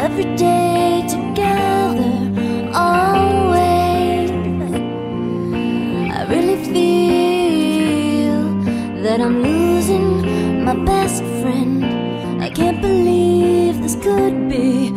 every day together, always. I really feel that I'm losing my best friend. I can't believe this could be